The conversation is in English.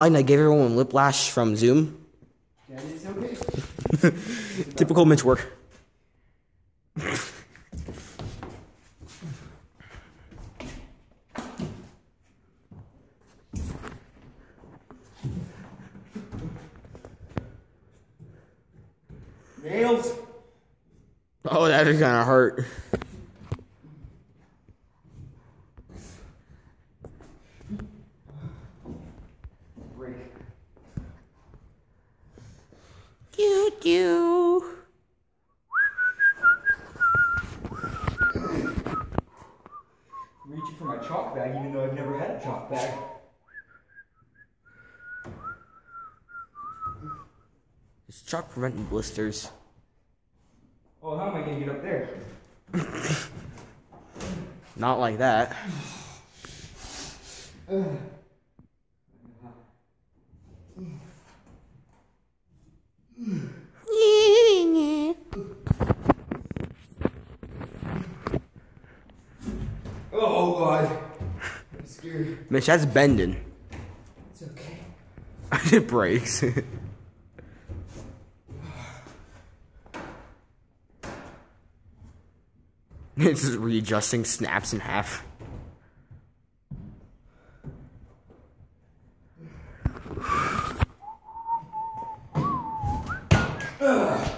And I gave everyone whiplash from Zoom. That is okay. Typical Mitch work. Nails. Oh, that is gonna hurt. Break. Doo doo. Reaching for my chalk bag, even though I've never had a chalk bag. Is chalk preventing blisters? Oh, how am I gonna get up there? Not like that. god. I'm scared. Mitch, that's bending. It's okay. it breaks. it's just readjusting snaps in half. Ugh.